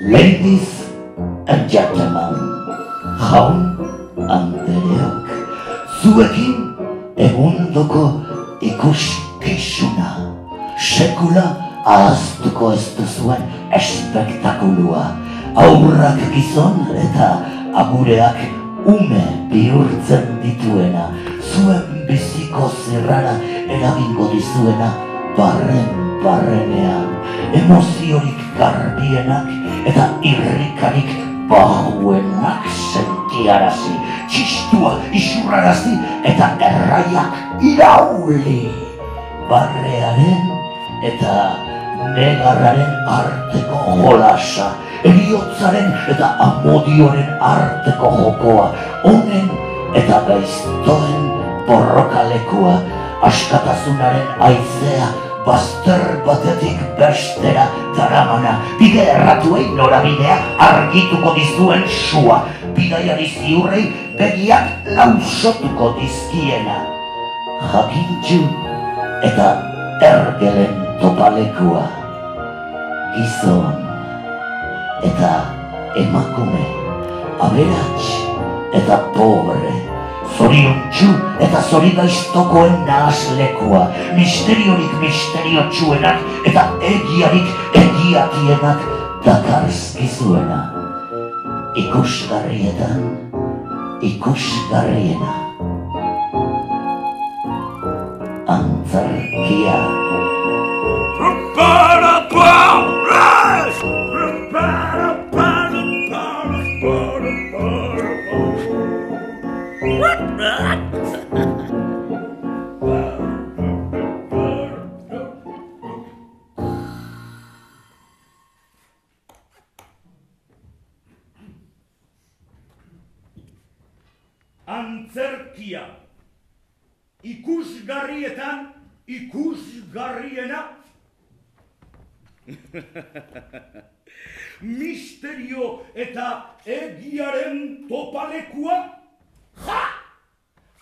Ladies and gentlemen, jaun andereok, zuekin egundoko ikuskizuna, sekula ahaztuko ez duzuen espektakulua, aurrak gizon eta agureak ume bihurtzen dituena, zuen biziko zerrara eragingo dizuena, barren barrenean, emoziorik garbienak eta irrikarik bajuenak sentiarazi, txistua isurrarazi eta erraiak irauli. Barrearen eta negarraren arteko jolasa, eriotzaren eta amodioren arteko jokoa, honen eta gaiztoen borrokalekua, askatasunaren aizea, bazter batetik bestera daramana, bide erratuei norabidea argituko dizuen sua, bidaiari ziurrei begiak lausotuko dizkiena. Jakintxu eta ergelen topalekua, gizon eta emakume, aberats eta pobre, zoriontsu eta zorigaiztokoen nahazlekua, misteriorik misteriotsuenak eta egiarik egiatienak dakarzkizuena. Ikusgarrietan, ikusgarriena. Antzarkia. Antzerkia. Ikusgarrietan ikusgarriena. Misterio eta egiaren topalekua. Ja!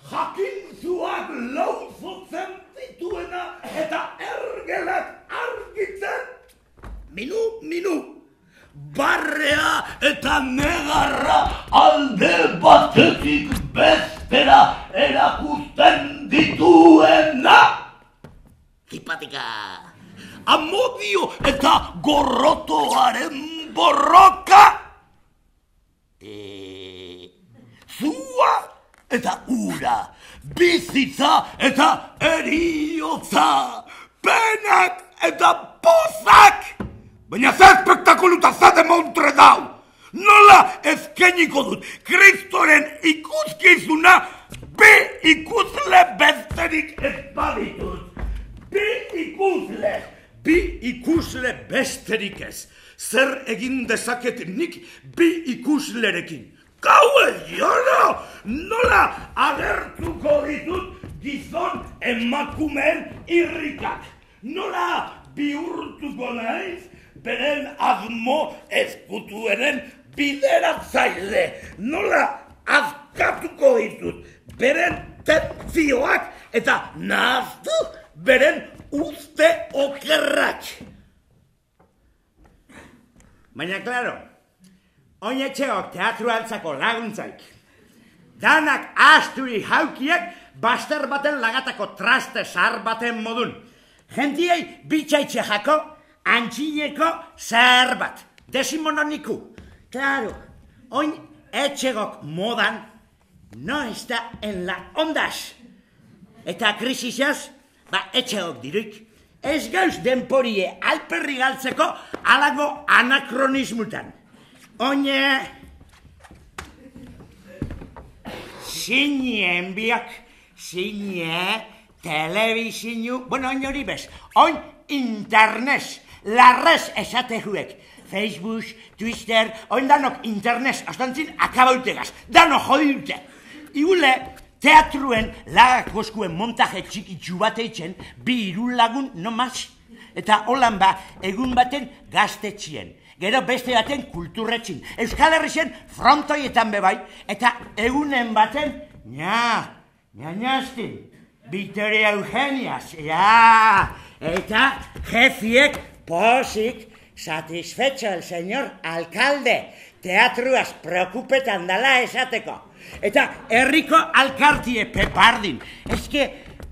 Jakintzuak lauzotzen dituena eta ergelak argitzen. Minu, minu. Barrea eta negarra alde batetik bestera erakusten dituena. Tipatika. Amodio eta gorrotoaren borroka. E, zua eta ura. Bizitza eta eriotza. Penak eta pozak. Baina ze espektakuluta zade montre dau! Nola ezkeniko dut kristoren ikuskizuna bi ikusle besterik ez baditut! Bi ikusle! Bi ikusle besterik ez. Zer egin dezaket nik bi ikuslerekin? Gaue, jona! Nola agertuko ditut gizon emakumeen irrikak? Nola bihurtuko naiz beren azmo ezkutuenen bideratzaile. Nola azkatuko ditut beren tentzioak eta nahaztu beren uste okerrak. Baina, klaro, oinetxeok teatru altzako laguntzaik. Danak asturi haukiek baster baten lagatako traste sar baten modun. Gentiei bitxaitxe jako, antxineko zer bat. Desimononiku. Claro, oin etxegok modan, no está en la ondas. Eta krisisaz, ba etxegok dirik. Ez gauz denporie alperri galtzeko alago anakronismutan. Oine... Sinien biak, sinie, telebizinu, bueno, oin hori bez, oin internet, larrez esate juek. Facebook, Twitter, oin danok internet, astantzin akabautegaz, danok jodute. Igule, teatruen lagak boskuen montaje txikitsu bat eitzen, bi irun lagun no mas. Eta holan ba, egun baten gaztetxien. Gero beste baten kulturretzin. Euskal Herrixen frontoietan bebai, eta egunen baten, nya, nya, nyaztin, Victoria Eugenias, ja, eta jefiek posik satisfecho el señor alcalde, teatruaz preocupetan dala esateko. Eta herriko alkartie pepardin, eske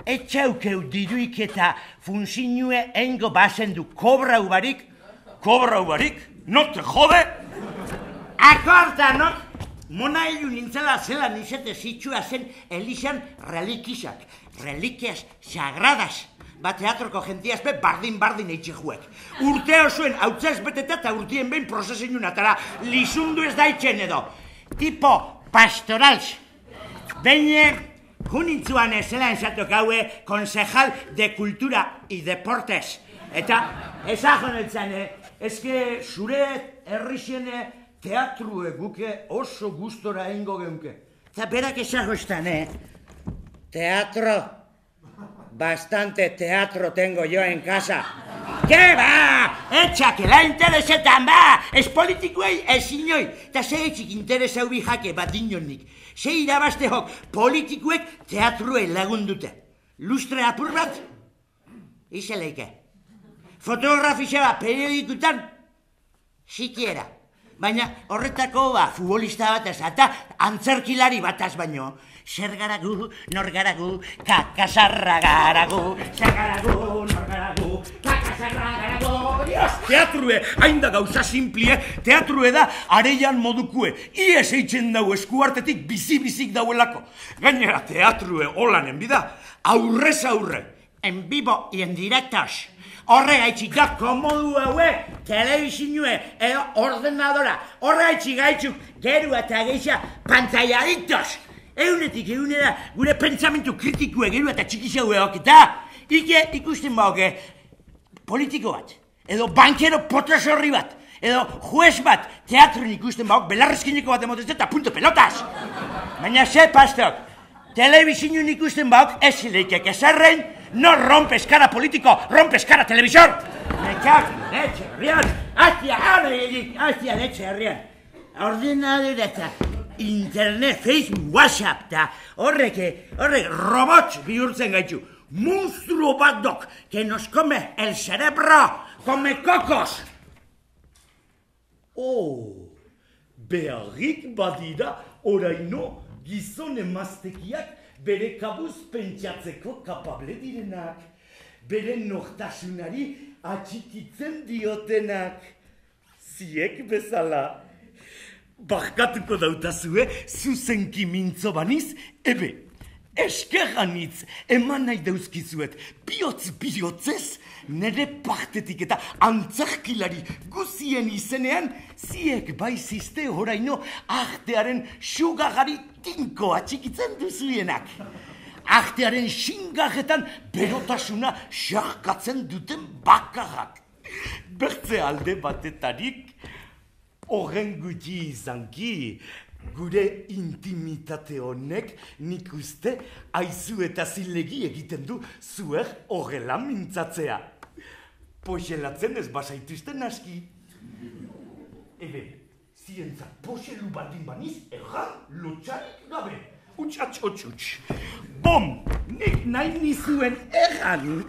etxaukeu diruik eta funzinue engo bazen du kobra ubarik, kobra ubarik, no te jode? Akorta, no? Mona hilu nintzela zela nizete zitsua zen elizan relikisak, relikias sagradas, ba teatroko gentiaz be bardin-bardin eitxe juek. Urte osoen hau beteta eta urtien behin prozesin atara lizundu ez daitzen edo. Tipo pastorals. Beine, junintzuan ezela enzatok haue, konsejal de kultura i deportes. Eta, ezagon eltzan, eh? Ezke zure herrixene teatru eguke oso gustora eingo geunke. Eta berak esagostan, eh? Teatro, Bastante teatro tengo yo en casa. ¿Qué va? Echa, que la interesetan ba! Ez politikuei, ez inoi. Ta ze etxik interesa ubi jake bat inonik. Ze irabazte hok, politikuek teatrue lagundute. Lustre apur bat? Ize leike. Fotografixe bat periodikutan? Sikiera. Baina horretako ba, futbolista bat eta antzerkilari bataz baino zer garagu, nor garagu, kakasarra garagu, zer garagu, nor garagu, kakasarra garagu, dios! Teatrue, hain da gauza simplie, teatrue da areian modukue, ies eitzen dau eskuartetik bizi-bizik dauelako. Gainera, teatrue holan enbida, aurrez aurre. En vivo y en directos. Horre gaitxik da komodu haue, telebizinue, edo ordenadora. Horre gaitxik gaitxuk, geru eta geixa, pantaiaditos. Eunetik eunera gure pentsamentu kritikue gero eta txikixau eok eta ike ikusten bauke politiko bat, edo bankero potrasorri bat, edo juez bat teatruen ikusten bauk belarrezkineko bat emotez eta punto pelotas. Baina ze pastok, telebizinun ikusten bauk ez zileikek ezarren, no rompes cara politiko, rompes cara televisor. Nekak, netxe herrian, aztia, aztia, netxe herrian. Ordenadura eta internet, Facebook, WhatsApp, da horrek, horrek, robot bihurtzen gaitu. Monstruo bat dok, que nos come el cerebro, come cocos. Oh, beharrik badira, oraino, gizon emaztekiak bere kabuz pentsatzeko kapable direnak. Bere nortasunari atxikitzen diotenak. Ziek bezala. Barkatuko dautazue, zuzenki mintzo baniz, ebe, eskerranitz, eman nahi dauzkizuet, bihotz bihotzez, nire partetik eta antzarkilari guzien izenean, ziek baizizte horaino artearen sugagari tinko atxikitzen duzuenak. Artearen xingajetan berotasuna xarkatzen duten bakarrak. Bertze alde batetarik, Horren guti izanki, gure intimitate honek nik uste aizu eta zilegi egiten du zuer horrela mintzatzea. Poxelatzen ez basaituzten aski. Ebe, zientzak poxelu baldin baniz, erran lotxarik gabe. Utsatx, utsatx, Bom, nik nahi nizuen erran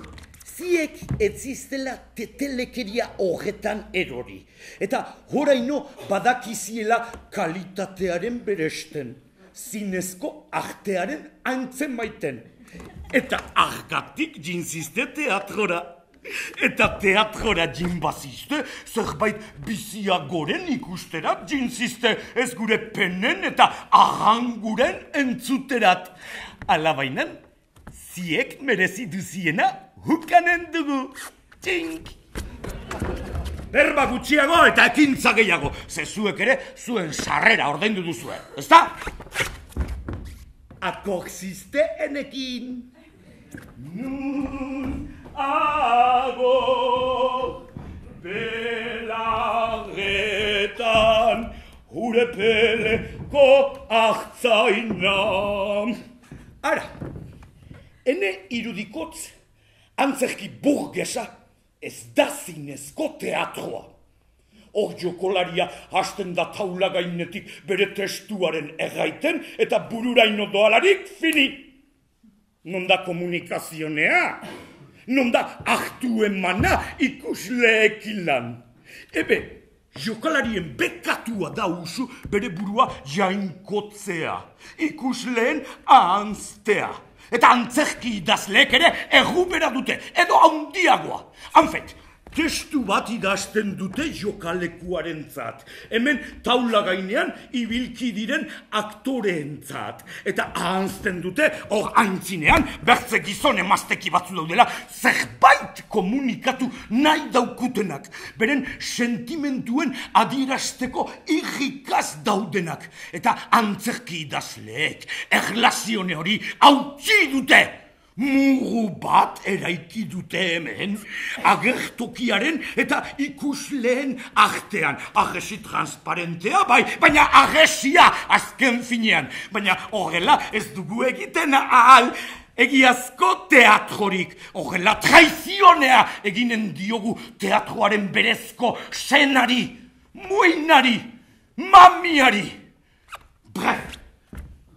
ziek etziztela tetelekeria horretan erori. Eta horaino badakiziela kalitatearen beresten, zinezko artearen antzen maiten. Eta argatik jinziste teatrora. Eta teatrora jinbaziste, zerbait biziagoren ikusterat jinziste, ez gure penen eta arranguren entzuterat. Alabainan, ziek merezi duziena hukanen dugu. Txink! Berba gutxiago eta ekintza gehiago. Ze zuek ere, zuen sarrera ordaindu duzue. Ez da? Akoxiste enekin. Nun ago belarretan hure peleko ahtzainam. Ara, ene irudikotz antzerki burgesa ez da zinezko teatroa. Hor jokolaria hasten da taula gainetik bere testuaren erraiten eta bururaino doalarik fini. Non da komunikazionea? Non da hartu emana ikusleekin lan? Ebe, jokalarien bekatua da usu bere burua jainkotzea. Ikusleen ahanztea. Eta antzerki idazleek ere errubera dute, edo handiagoa. Hanfet, testu bat idazten dute jokalekuaren zat. Hemen taula gainean ibilki diren aktoreen zat. Eta ahanzten dute, hor aintzinean, bertze gizon emazteki batzu daudela, zerbait komunikatu nahi daukutenak. Beren sentimentuen adierazteko irrikaz daudenak. Eta antzerki idazleek, erlazione hori hautsi dute. Mugu bat eraiki dute hemen, agertokiaren eta ikusleen artean. Agesi transparentea, bai, baina agesia azken finean. Baina horrela ez dugu egiten ahal, egiazko teatrorik. Horrela traizionea eginen diogu teatroaren berezko senari, muinari, mamiari. Bref,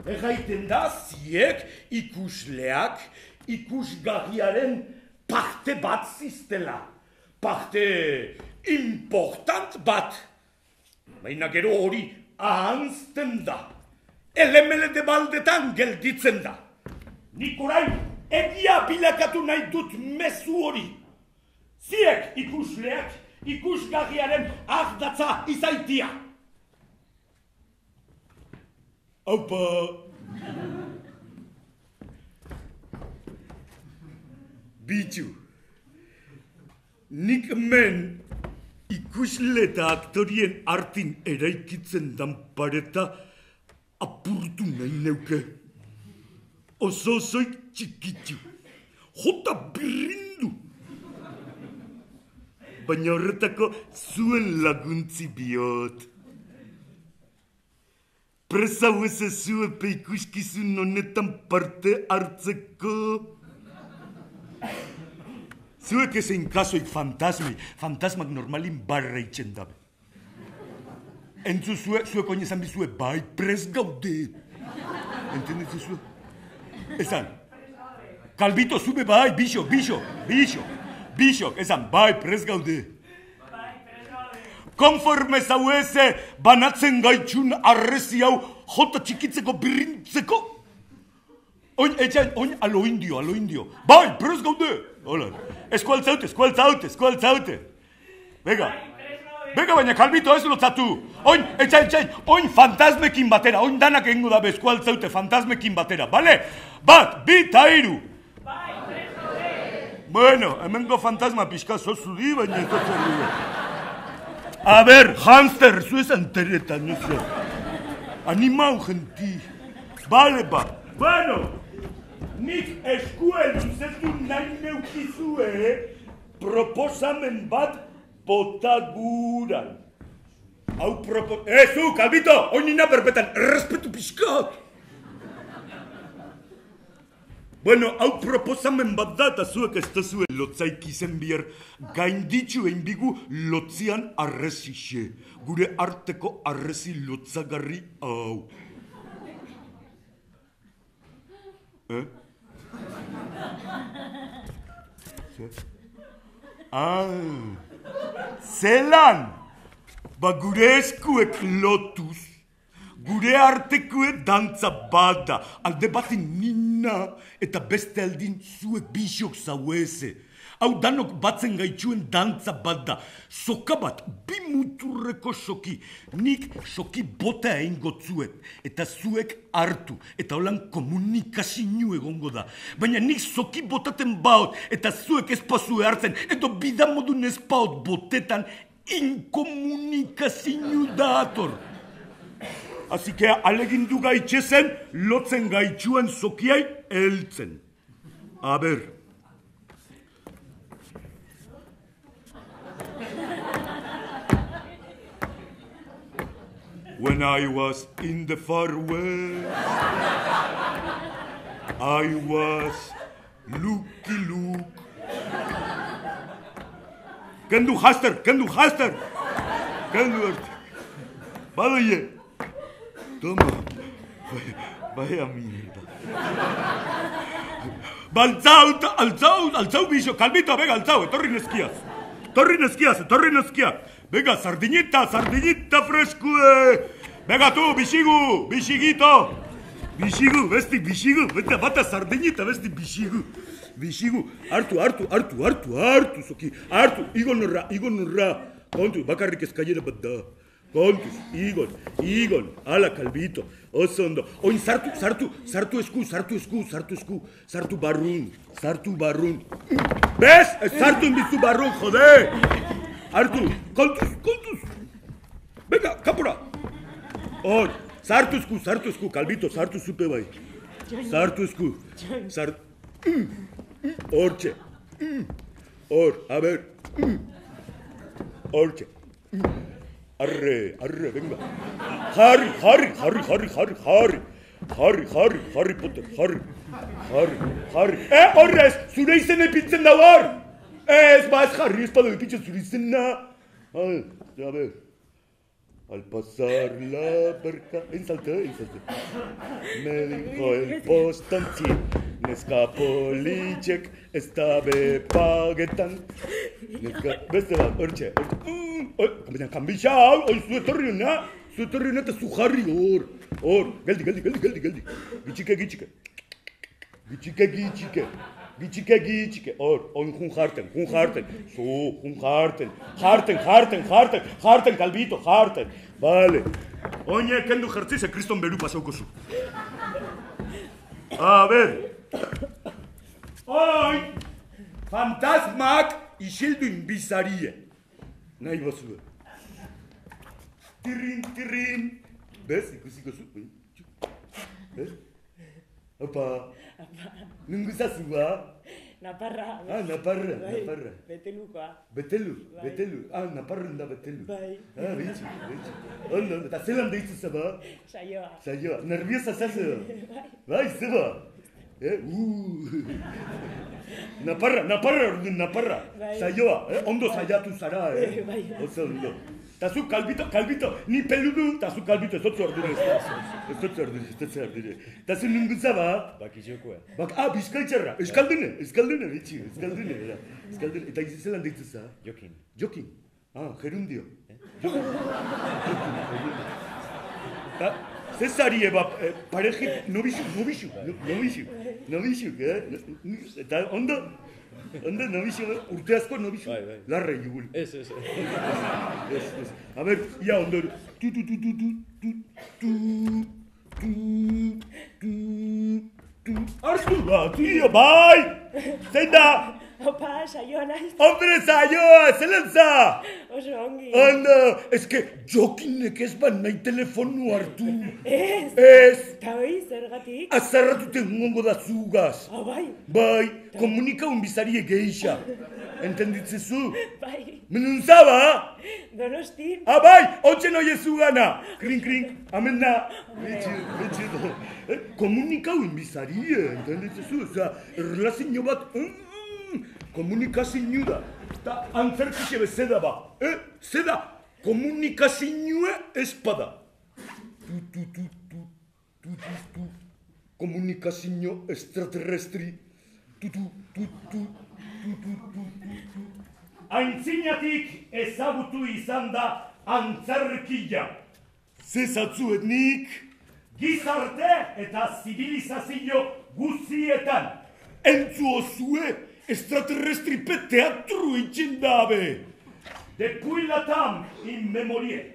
Erraiten da, ziek ikusleak, ikusgarriaren parte bat ziztela. Parte important bat. Baina gero hori ahanzten da. Elemele de baldetan gelditzen da. Nik orain egia bilakatu nahi dut mezu hori. Ziek ikusleak, ikusgarriaren ardatza izaitia. Aupa! Bitxu, nik men ikusle eta aktorien artin eraikitzen dan pareta apurtu nahi neuke. Oso osoik txikitzu, jota birrindu. Baina horretako zuen laguntzi bihot. Presa huese zu epe ikuskizun honetan parte hartzeko. Zuek ezein kasoik fantasmei, fantasmak normalin barra itxen dabe. Entzu zuek, zuek oin esan bizue, bai, pres gaude. Entendezu zuek? Esan, kalbito zube bai, bixo, bixo, bixo, bixo, esan, bai, pres gaude. Konforme zaueze banatzen gaitxun arrezi hau jota txikitzeko birrintzeko. Oin, etxain, oin, alo indio, alo indio. Bai, prez gaude. Hola, eskualtzaute, eskualtzaute, eskualtzaute. Bega, bega baina kalbito ez lotzatu. Oin, etxain, etxain, oin fantasmekin batera, oin danak egingo dabe eskualtzaute fantasmekin batera, bale? Bat, bi, ta iru. Bueno, hemengo fantasma pixka zozu di, baina ez dut. A ver, hamster, zu ez entereta, no sé. Animau, genti. Vale, ba. Bueno, nik eskuen luzetu nahi neukizue, proposamen bat botaguran. Hau propo... Eh, zu, kalbito, oinina berbetan, errespetu pixkat. Bueno, hau proposamen bat da, eta zuek ez da zuen lotzaik izen bier, gainditxu egin bigu lotzian arrezixe, gure arteko arrezi lotzagarri hau. Eh? Ah, zelan, ba gure eskuek lotuz, gure artekue dantza bada, alde batin nina, eta beste aldin zuek bisok zaueze. Hau danok batzen gaitxuen dantza bat da. Soka bat, bi muturreko soki. Nik soki bota egin gotzuet. Eta zuek hartu. Eta holan komunikazinu egongo da. Baina nik soki botaten baut. Eta zuek ez pasue hartzen. Edo bidamodun ez baut botetan inkomunikazinu dator. Así que alegindu gaitxezen, lotzen gaitxuen zokiai heltzen. A when I was in the far west. I was looky look. Can do haster, kan du haster, kan du haster. Vaya, toma, vaya mierda. Balzau, alzau, alzau, bicho, calmito, venga, alzau, torri nesquias. Torri nesquias, torri nesquias. Venga, sardinita, sardinita freskue. Venga, tu, bixigu, bixiguito. Bixigu, besti bixigu. Beta, bata sardinita, besti bixigu. Bixigu, hartu, hartu, hartu, hartu, hartu, zoki. Hartu, igon norra, igon norra. Kontu, bakarrik eskailera bat da. Kontuz, igon, igon, ala kalbito, oso ondo. Oin, sartu, sartu, sartu esku, sartu esku, sartu esku, sartu barrun, sartu barrun. Bez, ez sartu inbizu barrun, jode! Hartu, kontuz, kontuz. Venga, kapura. Oin, sartu esku, sartu esku, kalbito, sartu zupe bai. Sartu esku, sartu. Hortxe. Hor, a ber. Hortxe. Arre, arre, venga. Harry, Harry, Harry, Harry, Harry, Harry. Harry, Harry, Harry Potter, Harry. Harry, Harry. Eh, horrez, zure izen epitzen da hor. Es más jarrispa de mi pinche suricena. Ay, a ver. Al pasar la perca. Ensalté, ensalté. Me dijo el postanci. Me escapó Lichek. Esta vez pagué tan. Veste, va, orche. Mm, cambia, cambia. Hoy su torriona. Su torriona te su jarri. Or, or. Geldi, geldi, geldi, geldi. Gichike, gichike. Gichike, gichike. gichike. Gichike gichike or oyhun hartin hun hartin su hun hartin hartin hartin hartin hartin galbi ito hartin bale oñe kendu jertzize kriston beru pasaukozu a ber oi fantasmag ich schilden bisarie nei wasube trin trin des ikusi ko su opa. Opa Nungu zazua. Naparra. Ah, naparra, Bai, naparra. Betelukoa. Betelu, Bai. betelu. Ah, naparren da betelu. Bai. Ah, bitxi, bitxi. Ondo. Eta zelan deitzu zaba? Saioa. Saioa, nerviosa zazu. Bai, zeba. Eh, uh. Naparra, naparra orduan, naparra. Bai. Saioa, eh? ondo saiatu zara, eh? Bai. Oso ondo. Eta zu kalbito, kalbito, ni peludu, eta zu kalbito, ez dutze ordu ez dutze ordu ez dutze ordu ez Eta zu nungutza bat. Bak izoko, eh? Bak, ah, bizkaitxerra, eskaldune, eskaldune, bitxi, eskaldune, era. Eskaldune, eta izizelan deitzu za? Jokin. Jokin? Ah, gerundio. Eh? Jokin, jokin, Eta, zezari eba, parejit, nobizu, nobizu, nobizu, nobizu, eh? eh? Eta, ondo, ondo nobixuk, urte asko nobixuk. Bai, bai. Larre jugul. Ez, ez. Ez, ez. A ber, ia ondo, tu, tu, tu, tu, tu, tu, tu, tu, tu, tu, hartu da, tio, bai! Zein da? Opa, saioa naiz. Hombre, zaioa, zelantza! Oso ongi. Ondo, eske jokinek ez ban nahi telefonu hartu. Ez. Ez, Eta hoi, zergatik? azarratute gongo da zugaz. Ah, bai. Bai, komunikaun bizarie geixa. Entenditzezu? Bai. Menun zaba? Donostin. Ah, bai, hotxen oie zugana. Kring, kring, amen da. Betxe, betxe. Eh, komunikaun bizarie, entenditzezu? Oza, erlazio bat, mm, komunikazio da. Eta antzerkixe bezeda ba. Eh, zeda, komunikazioa espada. Tu, tu, tu, tu, tu, tu, tu. Komunikazio extraterrestri. Tu, tu, tu, tu, tu, tu, tu, tu. Aintzinatik ezagutu izan da antzerkia. Zezatzuet nik gizarte eta zibilizazio guzietan. Entzu osue extraterrestripe teatru itxin dabe. Depuis la tam in memorie.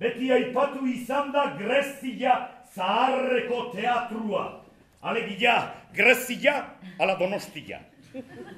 Beti aipatu izan da Grezia zaharreko teatrua. Alegia, Grezia ala Donostia.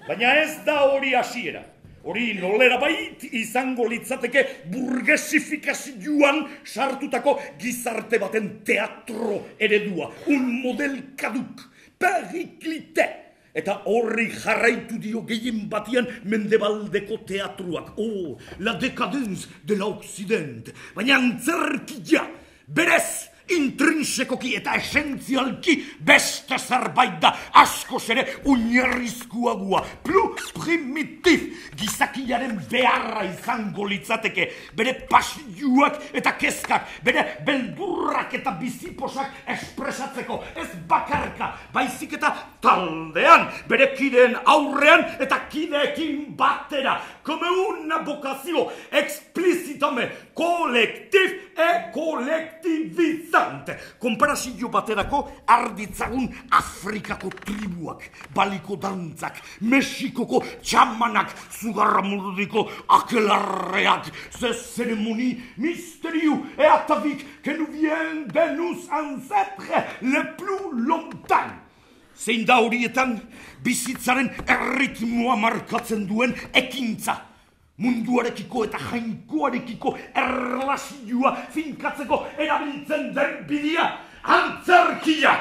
Baina ez da hori hasiera. Hori nolera bait izango litzateke burgesifikazioan sartutako gizarte baten teatro eredua. Un model kaduk, periklite. Eta horri jarraitu dio gehien batian mendebaldeko teatruak. Oh, la decadence de la occidente. Baina antzerkia, berez, intrinsekoki eta esentzialki beste zerbait da. Asko ere unerrizkuagua, plu primitif. Gizakiaren beharra izango litzateke, bere pasioak eta kezkak, bere beldurrak eta biziposak espresatzeko, ez bakarka, baizik eta taldean, bere kideen aurrean eta kideekin batera, como una vocazio explicitame, kolektif, ekolektibizant. Konparazio baterako arditzagun Afrikako tribuak, baliko dantzak, Mexikoko txamanak, zugarra akelarreak, ze ceremoni misteriu eatavik que nous vient de nous ancêtres le plus longtemps. Zein da horietan bizitzaren erritmoa markatzen duen ekintza munduarekiko eta jainkoarekiko erlazioa finkatzeko erabiltzen den bidea, antzerkia!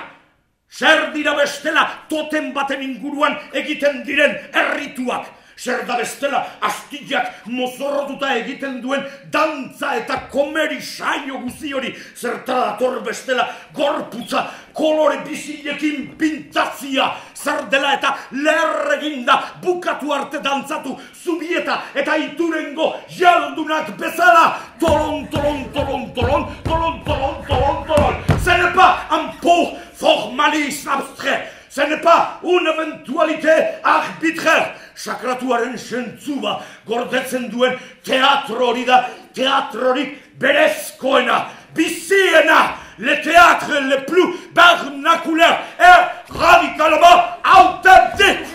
Zer dira bestela toten baten inguruan egiten diren errituak, zer da bestela astiak mozorrotuta egiten duen dantza eta komeri saio guzi hori, zertara dator bestela gorputza kolore bizilekin pintazia, zer dela eta lerreginda bukatu arte dantzatu zubieta eta iturengo jaldunak bezala, toron, toron, toron, toron, toron, toron, toron, toron, toron, toron, toron, toron, toron, toron, Ce n'est pas une eventualité arbitraire. Sakratuaren zentzua gordetzen duen teatro hori da, teatrorik berezkoena, biziena, le théâtre le plus barnaculaire et radicalement authentique.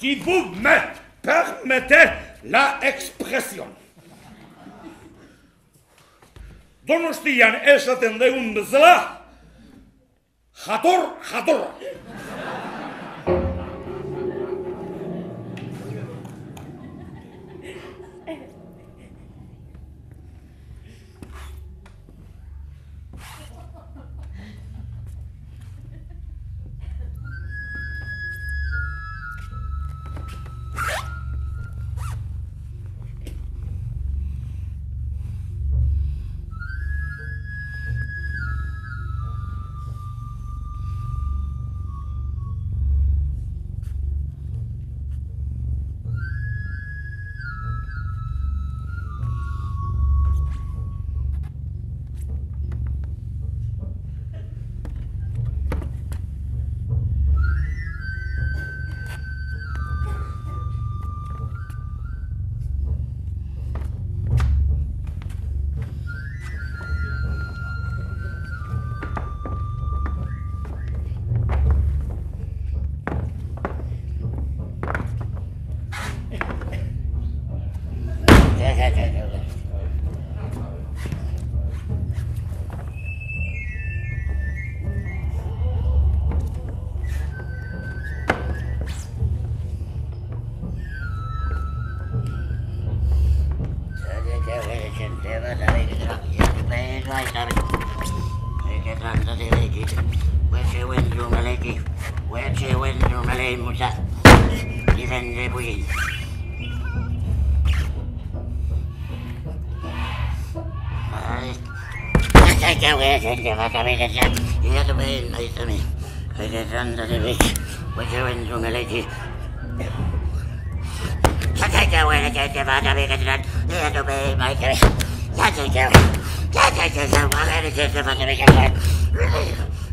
Si vous me permettez la expression. Donostian esaten degun bezala, ハトルハトル。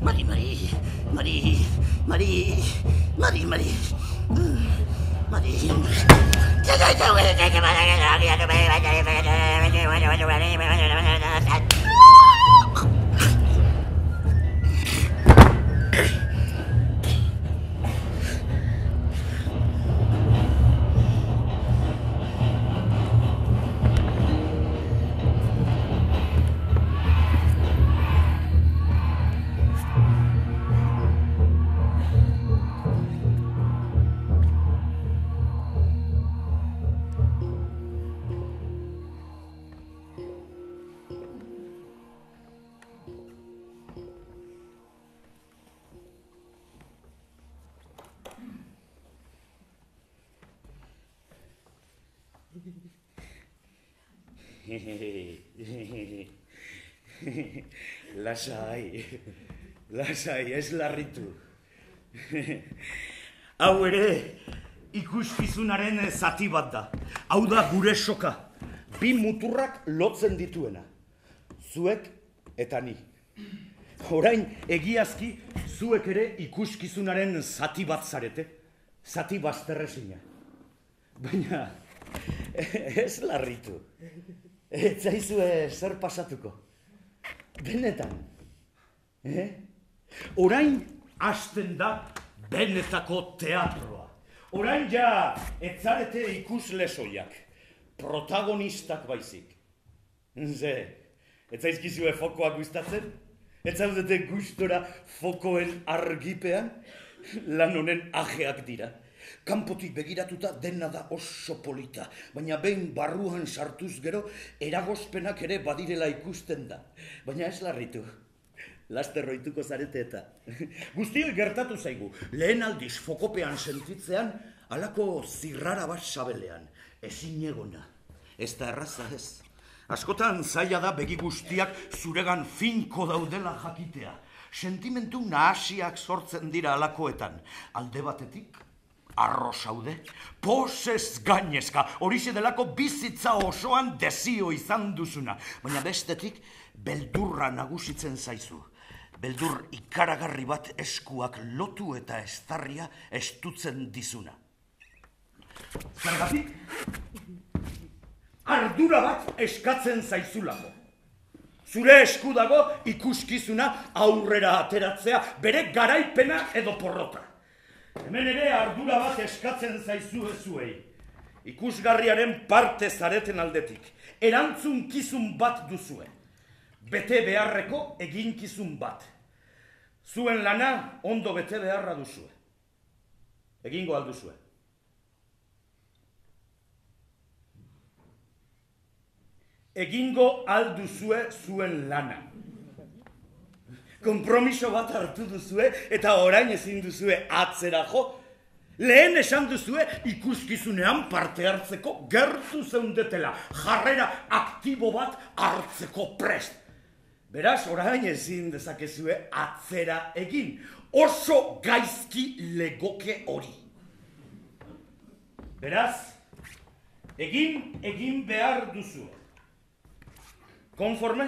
Mari, mari, mari, mari, lasai, lasai, ez larritu. Hau ere, ikuskizunaren zati bat da. Hau da gure soka. Bi muturrak lotzen dituena. Zuek eta ni. Orain egiazki zuek ere ikuskizunaren zati bat zarete. Zati bazterrezina. Baina ez larritu. Ez zaizue zer pasatuko. Benetan. Eh? Orain hasten da benetako teatroa. Orain ja etzarete ikusle soiak. Protagonistak baizik. Ze, ez zaizkizue fokoak gustatzen? Ez zaudete gustora fokoen argipean? Lan honen ajeak dira. Kanpotik begiratuta dena da oso polita, baina behin barruan sartuz gero, eragozpenak ere badirela ikusten da. Baina ez larritu, laster roituko zarete eta. Guztioi gertatu zaigu, lehen aldiz fokopean sentitzean, alako zirrara bat sabelean, ezin egona. Ez da erraza ez. Askotan zaila da begi guztiak zuregan finko daudela jakitea. Sentimentu nahasiak sortzen dira alakoetan. Alde batetik, arro saude, posez gainezka, horixe delako bizitza osoan desio izan duzuna. Baina bestetik, beldurra nagusitzen zaizu. Beldur ikaragarri bat eskuak lotu eta estarria estutzen dizuna. Zergatik, ardura bat eskatzen zaizulako. Zure esku dago ikuskizuna aurrera ateratzea bere garaipena edo porrota. Hemen ere ardura bat eskatzen zaizu zuei. Ikusgarriaren parte zareten aldetik. Erantzun kizun bat duzue. Bete beharreko eginkizun bat. Zuen lana ondo bete beharra duzue. Egingo alduzue. Egingo alduzue zuen lana. Kompromiso bat hartu duzue eta orain ezin duzue atzera jo. Lehen esan duzue ikuskizunean parte hartzeko gertu zeundetela. Jarrera aktibo bat hartzeko prest. Beraz, orain ezin dezakezue atzera egin. Oso gaizki legoke hori. Beraz, egin egin behar duzu. Konforme?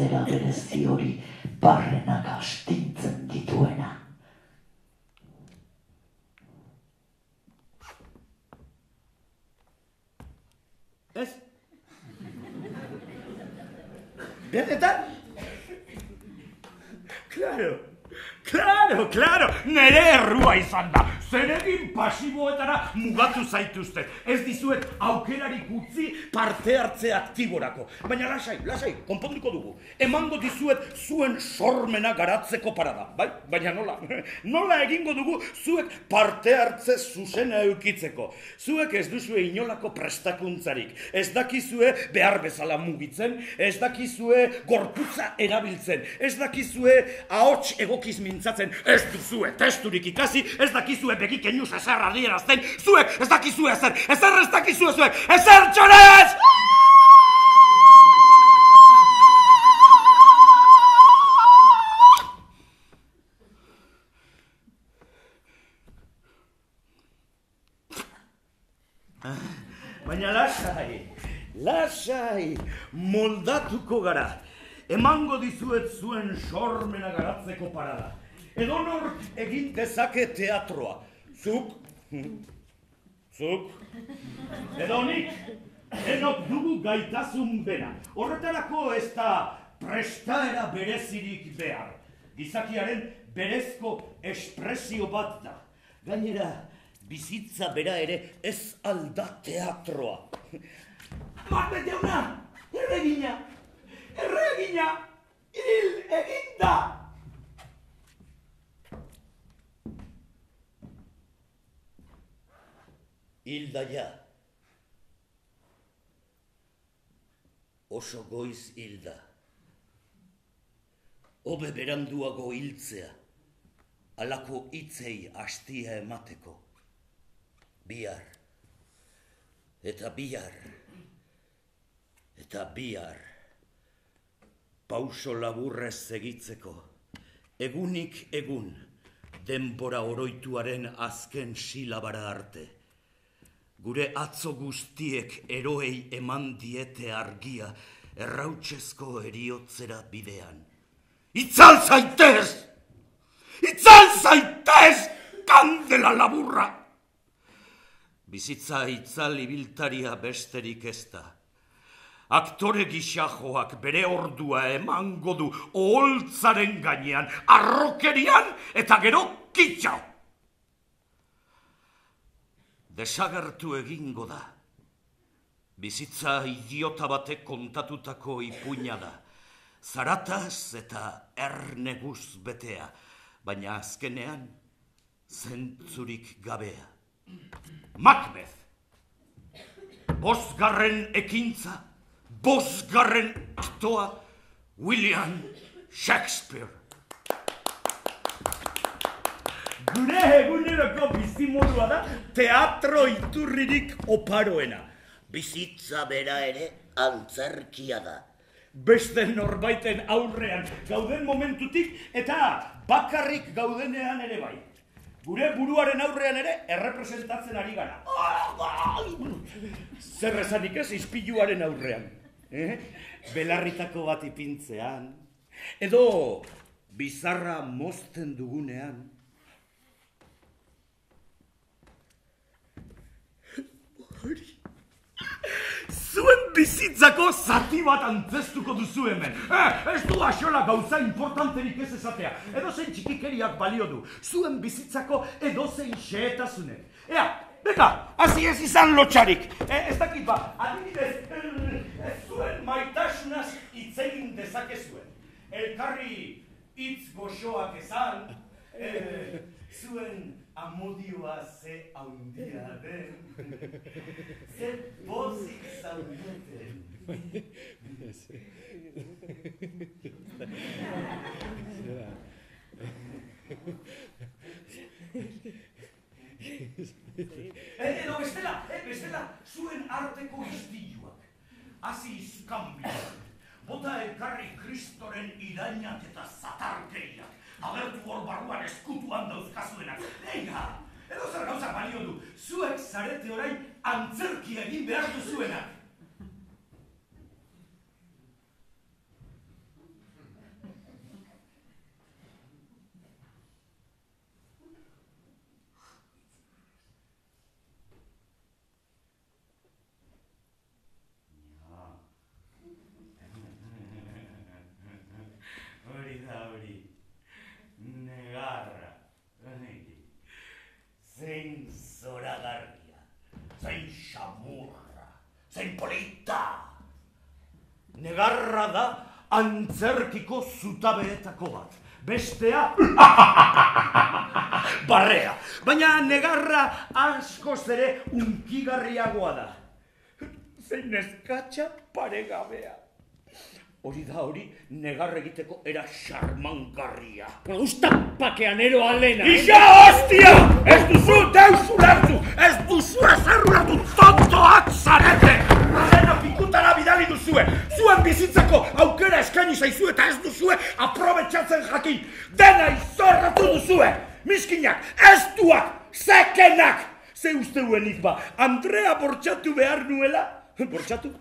zera berezi hori barrenak astintzen dituena. Ez? Benetan? Claro, claro, claro, nere errua izan da. Zeregin pasiboetara mugatu zaituzten. Ez dizuet aukerarik utzi parte hartze aktiborako. Baina lasai, lasai, konponduko dugu. Emango dizuet zuen sormena garatzeko parada. Bai? Baina nola? Nola egingo dugu zuek parte hartze zuzena eukitzeko. Zuek ez duzue inolako prestakuntzarik. Ez dakizue behar bezala mugitzen. Ez dakizue gorputza erabiltzen. Ez dakizue ahots egokiz mintzatzen. Ez duzue testurik ikasi. Ez dakizue begi keinu ezer adierazten. Zuek ez dakizue ezer. Ezer ez dakizue zuek. Ezer txorez! Baina lasai, lasai, moldatuko gara. Emango dizuet zuen sormena garatzeko parada. Edo nork egin dezake teatroa. Zuk, zuk, edo nik, enok dugu gaitasun bena. Horretarako ez da prestaera berezirik behar. Gizakiaren berezko espresio bat da. Gainera, bizitza bera ere ez alda teatroa. Macbeth jauna, erregina, erregina, hil eginda! Hilda ja. Oso goiz hilda. Obe beranduago hiltzea, alako hitzei hastia emateko. Bihar, eta bihar, eta bihar, pauso laburrez segitzeko, egunik egun, denbora oroituaren azken silabara arte. Gure atzo guztiek eroei eman diete argia, errautsezko eriotzera bidean. Itzal zaitez! Itzal zaitez! Kandela laburra! Bizitza itzal ibiltaria besterik ez da. Aktore gixajoak bere ordua emango du oholtzaren gainean, arrokerian eta gero kitxau. Desagertu egingo da. Bizitza idiota batek kontatutako ipuina da. Zarataz eta erneguz betea, baina azkenean zentzurik gabea. Macbeth. Bosgarren ekintza, bosgarren aktoa, William Shakespeare. Gure eguneroko bizimodua da teatro iturririk oparoena. Bizitza bera ere antzerkia da. Beste norbaiten aurrean gauden momentutik eta bakarrik gaudenean ere bai. Gure buruaren aurrean ere errepresentatzen ari gara. Zer esanik ez izpiluaren aurrean. Eh? Belarritako bat ipintzean. Edo bizarra mozten dugunean. Hori. Zuen bizitzako zati bat antzestuko duzu hemen. Eh, ez du axola gauza importanterik ez esatea. Edo zein txikikeriak balio du. Zuen bizitzako edo zein xeetasunek. Ea, beka, hasi ez izan lotxarik. Eh, ez dakit ba, adibidez, eh, zuen maitasunaz itzegin dezake zuen. Elkarri hitz goxoak esan, eh, zuen amodioa ze haundia den, ze bozik zaudeten. Eh, edo bestela, eh, bestela, zuen arteko istiluak. Hasi izkambiak, bota elkarri kristoren irainak eta zatarkeriak. Agertu hor barruan eskutuan dauzkazuenak. Eiga, edo zer gauza balio du, zuek zarete orain antzerki egin behar duzuenak. Hori da hori. Negarra. Zein zoragarria. Zein xamurra. Zein polita. Negarra da antzerkiko zutabeetako bat. Bestea barrea. Baina negarra askoz ere unkigarriagoa da. Zein eskatxa paregabea. Hori da hori negar egiteko era xarmangarria. Usta pakeanero alena. eh? Isa hostia! Ez duzu deus ulertu! Ez duzu ezer ulertu! Tontoak zarete! Pikutara bidali duzue! Zuen bizitzako aukera eskaini zaizue eta ez duzue aprobetxatzen jakin! Dena izorratu duzue! Miskinak, estuak, zekenak! Ze uste huenik ba, Andrea bortxatu behar nuela? Bortxatu?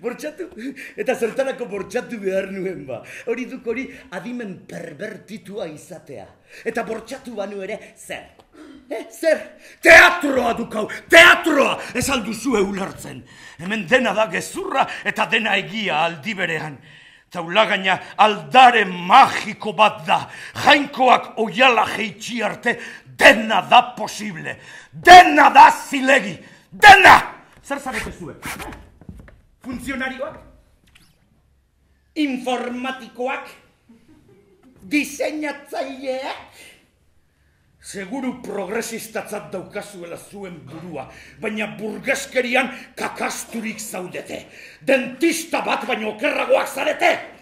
Bortxatu? Eta zertarako bortxatu behar nuen ba. Hori duk hori adimen pervertitua izatea. Eta bortxatu banu ere, zer? Eh, zer? Teatroa dukau, teatroa! Ez alduzue ulertzen. Hemen dena da gezurra eta dena egia aldi berean. Taulagaina aldare magiko bat da. Jainkoak oiala jeitsi arte, dena da posible. Dena da zilegi. Dena! Zer zarete zuen? Funtzionarioak? Informatikoak? Diseinatzaileak? Seguru progresistatzat daukazuela zuen burua, baina burgeskerian kakasturik zaudete. Dentista bat baino okerragoak zarete!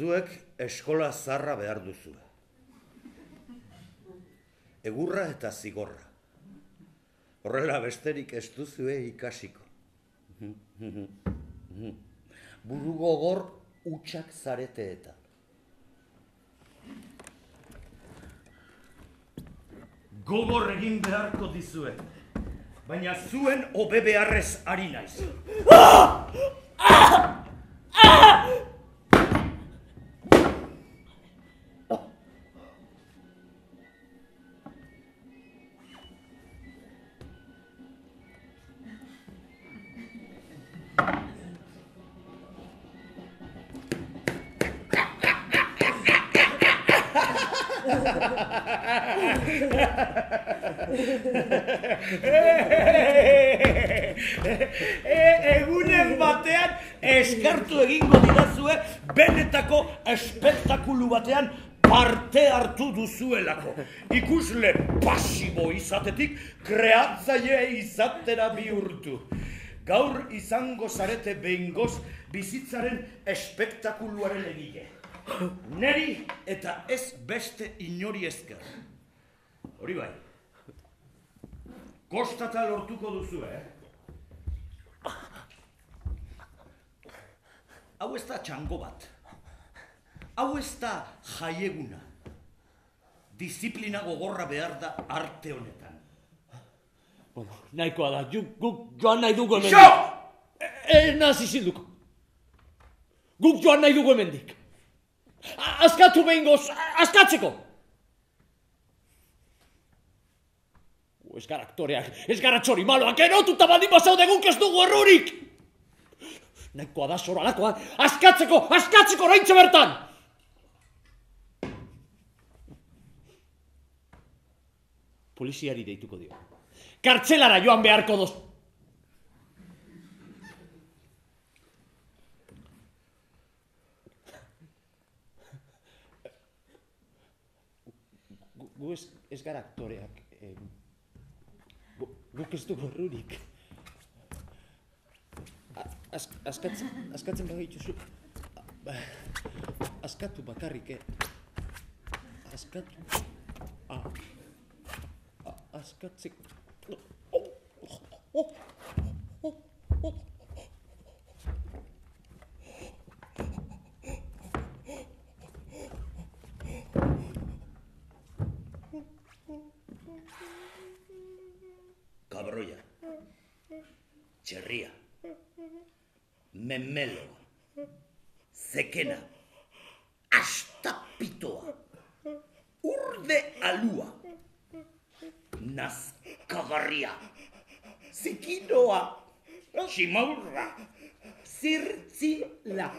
Zuek eskola zarra behar duzu. Egurra eta zigorra. Horrela besterik ez duzue ikasiko. Buru gogor utxak zarete eta. Gogor egin beharko dizue. Baina zuen hobe beharrez ari naiz. E, egunen batean eskartu egingo didazue benetako espektakulu batean parte hartu duzuelako. Ikusle pasibo izatetik kreatzaile izatera bihurtu. Gaur izango zarete behingoz bizitzaren espektakuluaren egile. Neri eta ez beste inori esker. Hori bai. Kostata lortuko duzu, eh? Hau ez da txango bat. Hau ez da jaieguna. Disiplina gogorra behar da arte honetan. Bueno, nahikoa da, guk, guk joan nahi dugu hemendik. Xo! E, e, naz isilduko. Guk joan nahi dugu hemendik. A- Askatu behingoz, a- askatzeko! Gu, Ez gara aktoreak, ez gara txori maloak, erotuta baldin bazaude guk ez dugu errurik! Nahikoa da soralakoa, askatzeko, askatzeko oraintxe bertan! Poliziari deituko dio. Kartzelara joan beharko doz. Gu ez, ez gara aktoreak. Gu, guk ez dugu errurik. A- Az, askatzen, askatzen bagituzu. Ba, askatu bakarrik, eh? Askatu. Ah. A- Askatzeko. Kabroia. Txerria. Memelo. Zekena. Astapitoa. Urde alua. Nazkagarria. Zikinoa. Ximaurra. Zirtzila.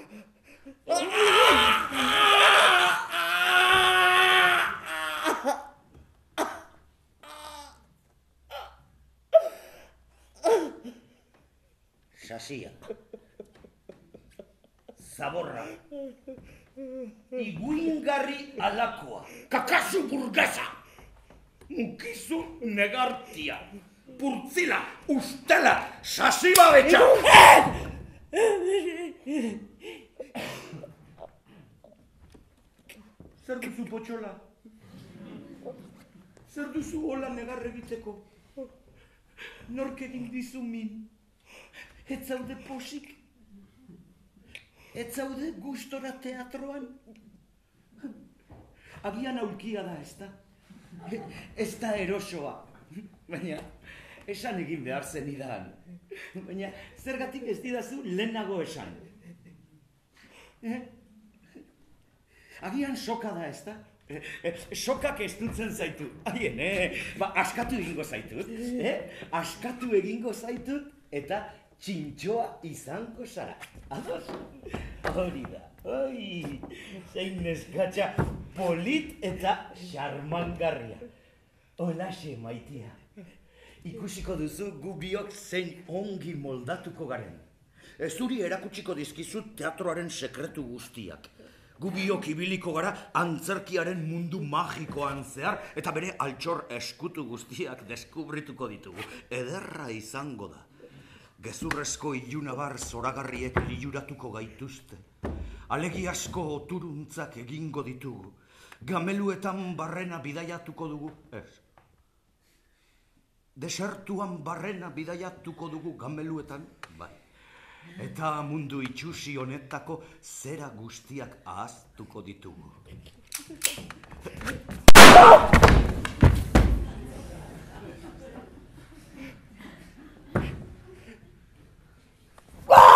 Sasia. Zaborra. Iguingarri alakoa. Kakasu burgasa. Mukizu negartia. Purtzila, ustela, sasiba betxa. zer duzu potxola? Zer duzu hola negar egiteko? Nork egin dizu min? Ez zaude posik? Ez zaude gustora teatroan? Agian aulkia da, ez da? Ez da erosoa. Baina, esan egin behar zenidan. Baina, zergatik ez didazu lehenago esan. Eh? Agian soka da, ez da? Eh, Sokak ez dutzen zaitu. Aien, eh? Ba, askatu egingo zaitut. Eh? Askatu egingo zaitut eta txintxoa izango zara. Ados? Hori da. Oi, zein neskatxa polit eta xarmangarria. Olaxe maitia. Ikusiko duzu gu biok zein ongi moldatuko garen. Ez zuri erakutsiko dizkizut teatroaren sekretu guztiak. Gu biok ibiliko gara antzerkiaren mundu magikoan zehar eta bere altxor eskutu guztiak deskubrituko ditugu. Ederra izango da. Gezurrezko ilunabar zoragarriek liuratuko gaituzte. Alegi asko oturuntzak egingo ditugu. Gameluetan barrena bidaiatuko dugu, ez. Desertuan barrena bidaiatuko dugu gameluetan, bai. Eta mundu itxusi honetako zera guztiak ahaztuko ditugu.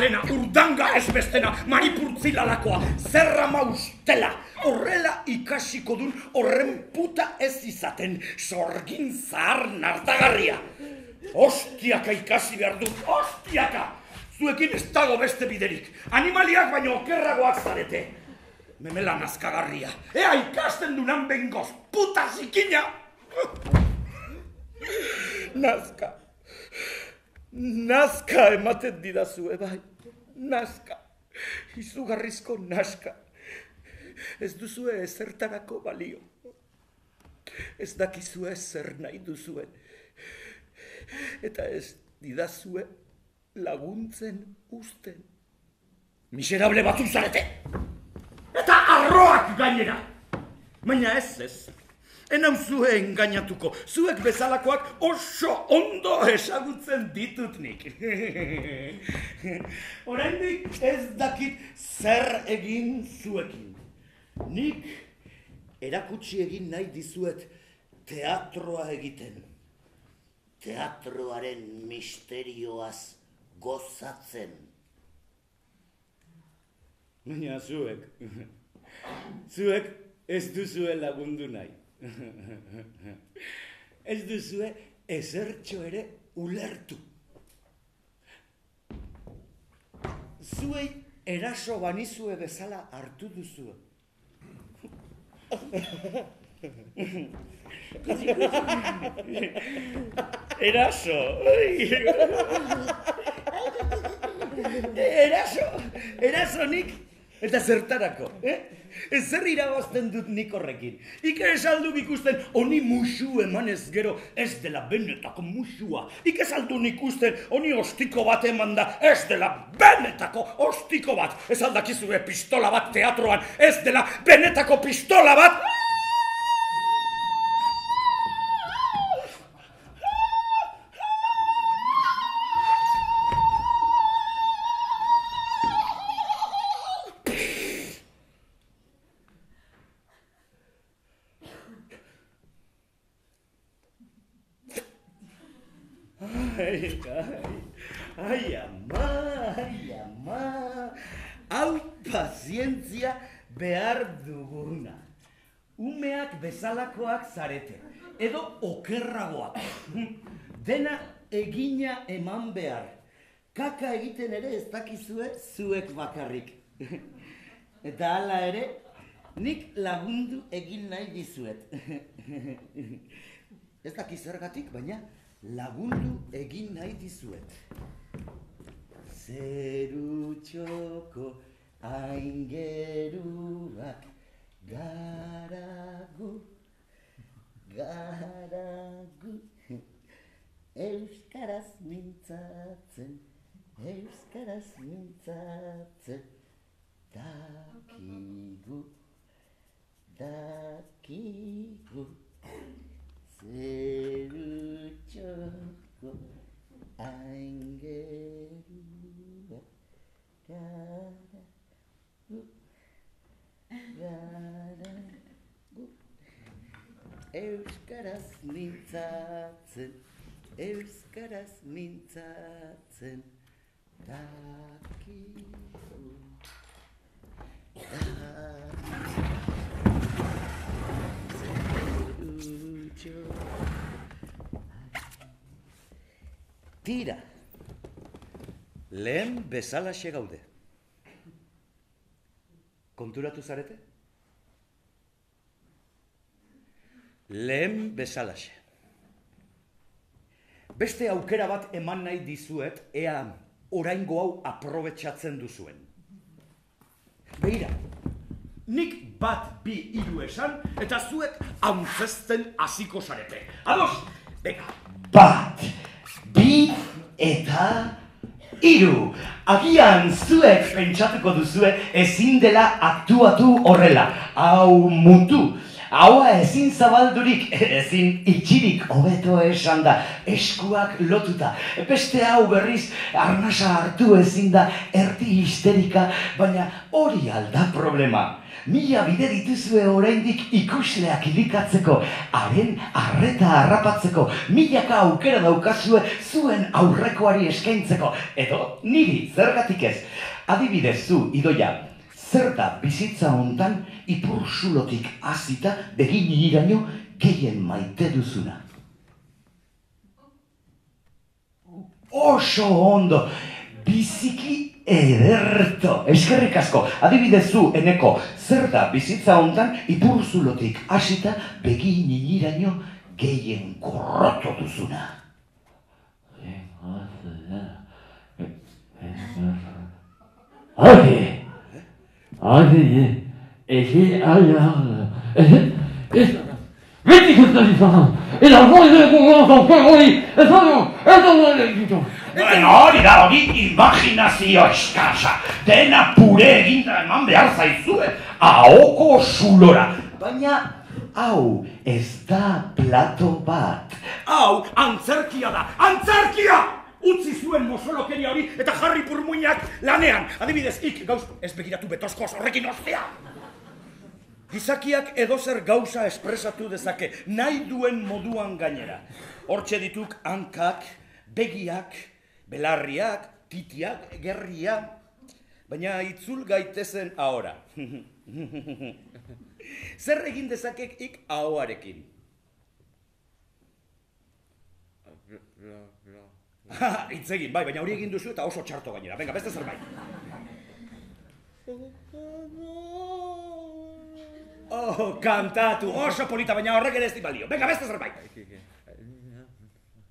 Ematxar alena, urdanga ez bestena, maripurtzilalakoa, zerra maustela, horrela ikasiko dun horren puta ez izaten, sorgin zahar nartagarria. Ostiaka ikasi behar du, ostiaka! Zuekin ez dago beste biderik, animaliak baino okerragoak zarete. Memela nazkagarria, ea ikasten dunan bengoz, puta zikina! Nazka. Nazka ematen didazue bai. Nazka. Izugarrizko nazka. Ez duzue ezertarako balio. Ez dakizue zer nahi duzuen. Eta ez didazue laguntzen usten. Miserable batu zarete. Eta arroak gainera. Baina ez ez. Enau zue engainatuko, zuek bezalakoak oso ondo esagutzen ditut nik. Oraindik ez dakit zer egin zuekin. Nik erakutsi egin nahi dizuet teatroa egiten. Teatroaren misterioaz gozatzen. Baina zuek, zuek ez duzue lagundu nahi. Ez duzue ezertxo ere ulertu. Zuei eraso banizue bezala hartu duzue. Eraso. Eraso. Eraso nik. Eta zertarako, eh? Ez zer irabazten dut nik horrekin. Ike esalduk ikusten honi musu emanez gero ez dela benetako musua. Ike esaldun ikusten honi ostiko bat eman da ez dela benetako ostiko bat. Ez aldakizue pistola bat teatroan ez dela benetako pistola bat. Bezalakoak zarete, edo okerragoak. Dena egina eman behar. kaka egiten ere ez dakizue zuek bakarrik. Eta hala ere, nik lagundu egin nahi dizuet. ez dakiz zergatik, baina lagundu egin nahi dizuet. Zeru txoko aingeruak garagu, garagu. Euskaraz mintzatzen, euskaraz mintzatzen, dakigu, dakigu, zeru txoko aingerua, garagu, garagu, euskaraz mintzatzen, euskaraz mintzatzen, dakigu. Tira, lehen bezalaxe gaude. Konturatu zarete? Lehen bezalaxe. Beste aukera bat eman nahi dizuet, ea oraingo hau aprobetxatzen duzuen. Beira, nik bat bi hiru esan, eta zuek antzesten hasiko zarete. Ados, bega, Bat, bi eta hiru. Agian zuek pentsatuko duzue ezin dela aktuatu horrela. Hau mutu. Haua ezin zabaldurik, ezin itxirik hobeto esan da, eskuak lotuta. Beste hau berriz, arnasa hartu ezin da, erdi histerika, baina hori alda problema. Mila bide dituzue oraindik ikusleak ilikatzeko, haren arreta harrapatzeko, milaka aukera daukazue zuen aurrekoari eskaintzeko, edo niri zergatik ez. Adibidez zu, idoia, zer da bizitza hontan ipursulotik hasita begin iraino gehien maite duzuna. Oso ondo, biziki ederto, eskerrik asko, adibidez zu, eneko, zer da bizitza hontan ipurzulotik hasita begin iraino gehien korroto duzuna. Hadi. Hadi. Eşi ayağını. Vedi questa di fa! E la voce del che voi! E sono! E sono le Bueno, hori da hori imaginazio eskasa. Dena pure eginda eman behar zaizue, ahoko zulora. Baina, hau, ez da plato bat. Hau, antzerkia da, antzerkia! Utzi zuen mozolokeria hori eta jarri purmuinak lanean. Adibidez, ik gauz ez begiratu betoskoz horrekin ostea. Gizakiak edozer gauza espresatu dezake, nahi duen moduan gainera. Hortxe dituk hankak, begiak, belarriak, titiak, gerria. Baina itzul gaitezen ahora. Zer egin dezakek ik ahoarekin? Ha, Hitz egin, bai, baina hori egin duzu eta oso txarto gainera. Venga, beste zerbait. Oh, kantatu, oso polita, baina horrek ere ez di balio. Venga, beste zerbait.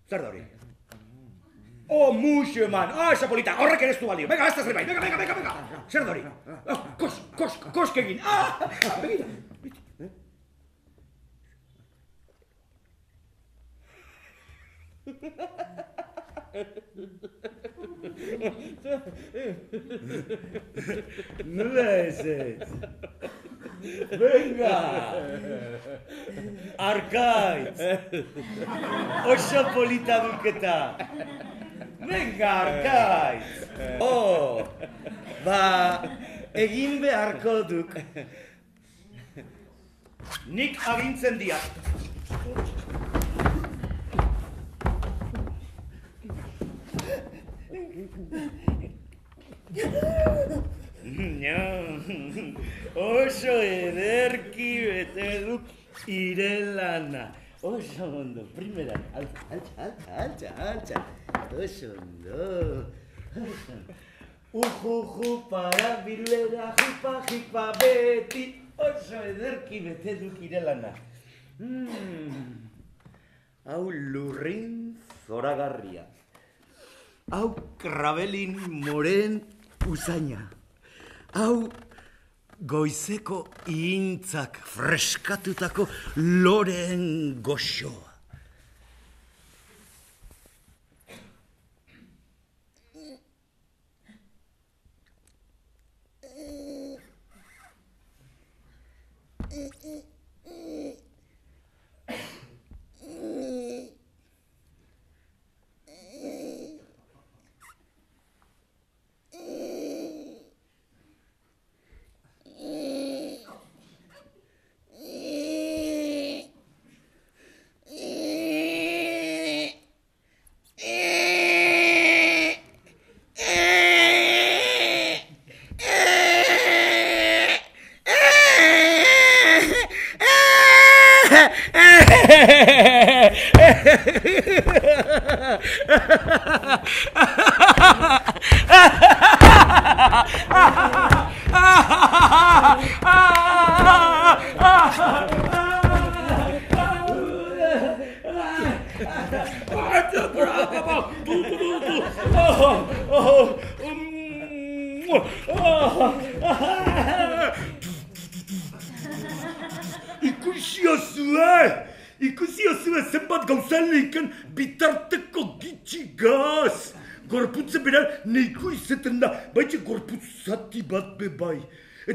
Zer da hori? Oh, ah, esa polita, horrek ere ez du balio. Venga, beste zerbait, venga, venga, venga, venga. Zer da hori? Oh, kos, kos, kos egin. Ah, begira. Ez ez? Venga! Arkaitz! Oso polita duketa! Venga, Arkaitz! Oh! Ba, egin beharko duk. Nik agintzen diat. oso ederki bete du ire lana. Oso ondo, primeran, altza, altza, altza, altza, altza. Oso ondo, Uju, jupara, biruera, jupa, jipa, beti, oso ederki bete duk irelana. Mm. Hau lurrin zoragarria. Hau krabelin moren usaina. Hau goizeko intzak freskatutako loren goxoa. Ikusia zue! Ikusia zue zenbat gauzaliken bitarteko gitxi gaz! Gorputze bera neiko izeten da, baitxe gorputz zati bat bebai.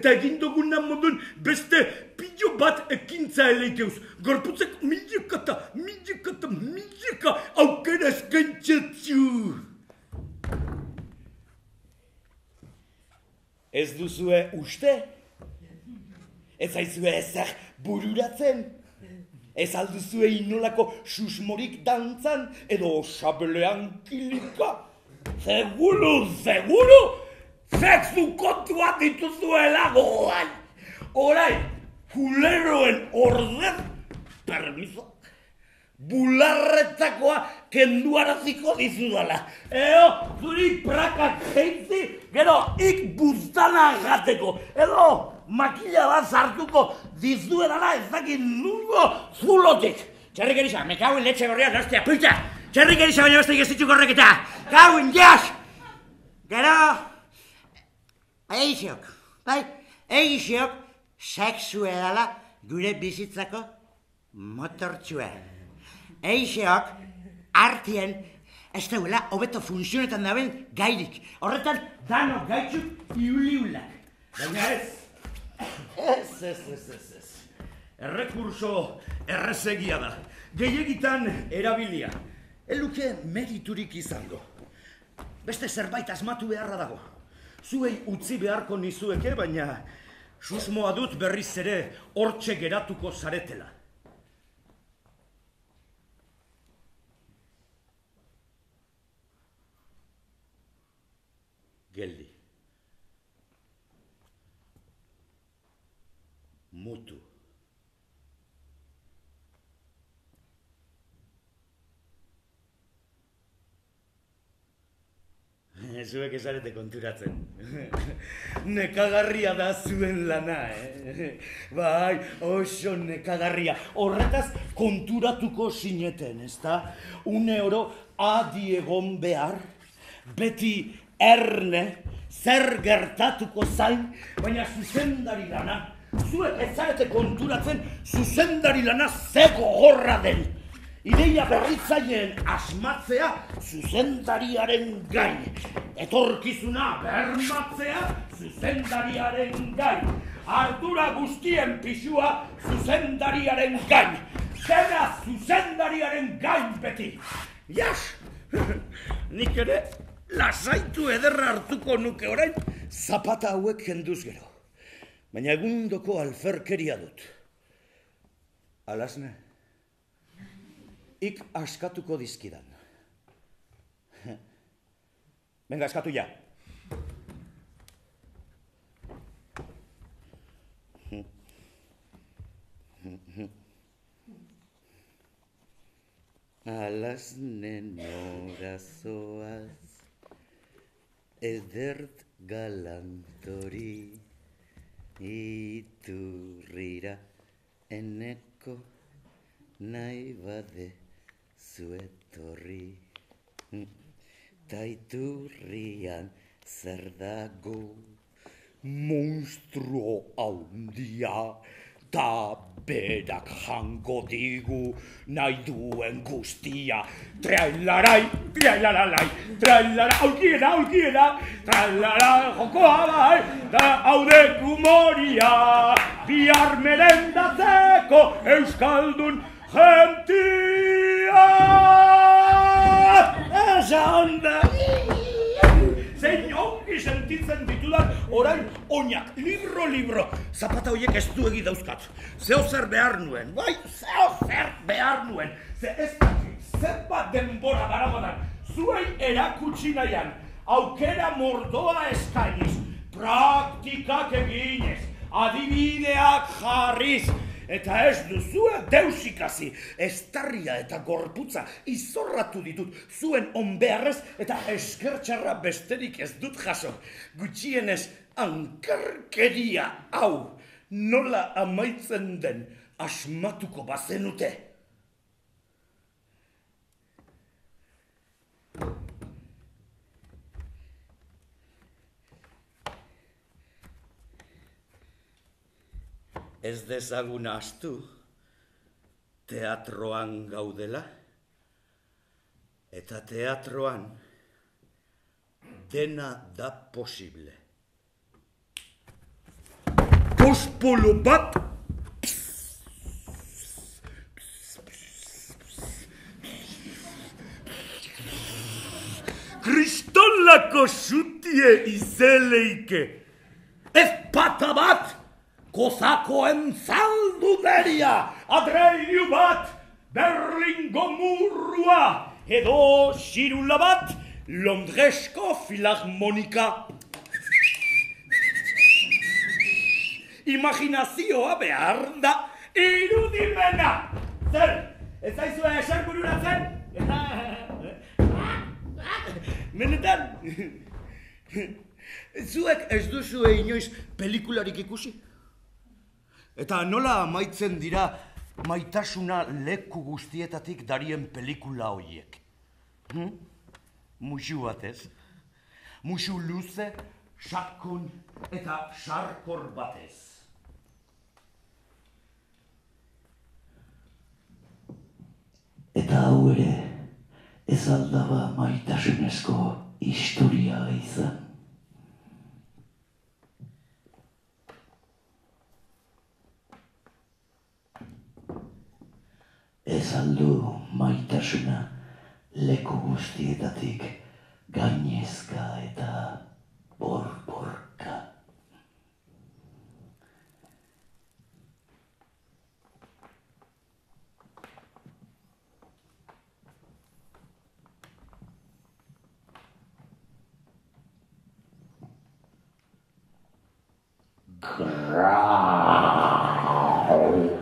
Eta egin duguna modun beste pillo bat ekintza eleikeuz. Gorputzek milika eta milika eta milika aukera eskaintzetzu. Ez duzue uste? Ez zaizue ezer bururatzen? Ez alduzue inolako susmorik dantzan edo sabelean kilika? Seguru, seguru, sexu kontua dituzuela goan. Horai, kuleroen orden, permiso, bularretakoa kenduaraziko dizudala. Eo, zuri prakak jeitzi, gero ik buztana gateko. Edo, makila bat sartuko dizuedala ezakit nungo zulotik. Txerrik erisa, me cago en leche gorrian, hostia, puta! Txerrik erisa baina beste gezitxu gorreketa! Cago en jas! Gero... Eixok, bai, eixok, sexu edala gure bizitzako motortxua. Eixok, artien, ez dauela hobeto funtzionetan daben gairik. Horretan, dano gaitxuk iuliulak. Baina ez, ez, ez, ez, ez, ez. Errekurso errezegia da. Gehiagitan erabilia. Eluke meriturik izango. Beste zerbait asmatu beharra dago. Zuei utzi beharko nizueke, baina susmoa dut berriz ere hortxe geratuko zaretela. Geldi. Mutu. Zuek esarete konturatzen. nekagarria da zuen lana, eh? Bai, oso nekagarria. Horretaz konturatuko sineten, ezta? Une oro adi egon behar, beti erne, zer gertatuko zain, baina zuzendari lana. Zuek ez zarete konturatzen zuzendari lana zego horra den. Ideia berritzaileen asmatzea zuzendariaren gain. Etorkizuna bermatzea zuzendariaren gain. Ardura guztien pixua zuzendariaren gain. Zena zuzendariaren gain beti. Jas! Nik ere lasaitu ederra hartuko nuke orain zapata hauek kenduz gero. Baina egundoko alferkeria dut. Alasne? Ik askatuko dizkidan. Venga, askatu ja. Alas nenorazoaz edert galantori iturrira eneko nahi bade zuetorri taiturrian zer dago? Monstruo haundia, ta berak jango digu nahi duen guztia. Trailarai, trailalalai, trailara, aulkiena, aulkiena, trailara, jokoa bai, ta haude gumoria, bihar merendatzeko euskaldun gentia. Esan da! zein ongi sentitzen ditudan orain oinak, libro-libro, zapata horiek ez duegi dauzkat. Zeo zer behar nuen, bai, zeo zer behar nuen. Ze ez dakit, zenbat denbora daragodan, zuei erakutsi nahian, aukera mordoa eskainiz, praktikak eginez, adibideak jarriz, Eta ez duzue deus ikasi, estarria eta gorputza izorratu ditut zuen onbeharrez eta eskertxarra besterik ez dut jaso. Gutxienez, ankarkeria hau nola amaitzen den asmatuko bazenute. Ez dezagun astu teatroan gaudela eta teatroan dena da posible. Pospolo bat Kristolako sutie izeleike. Ez pata bat! Kozakoen zalduderia, adreilu bat, berlingo murrua, edo xirula bat, londresko filharmonika. Imaginazioa behar da, irudimena. Zer, ez zaizua esan bururatzen? Menetan, zuek ez duzu inoiz pelikularik ikusi? Eta nola amaitzen dira maitasuna leku guztietatik darien pelikula horiek? Hm? Musu batez. Musu luze, sakun eta sarkor batez. Eta hau ere, ez aldaba maitasunezko historia izan. Ez aldu maitasuna leku guztietatik gainezka eta borborka. Ale,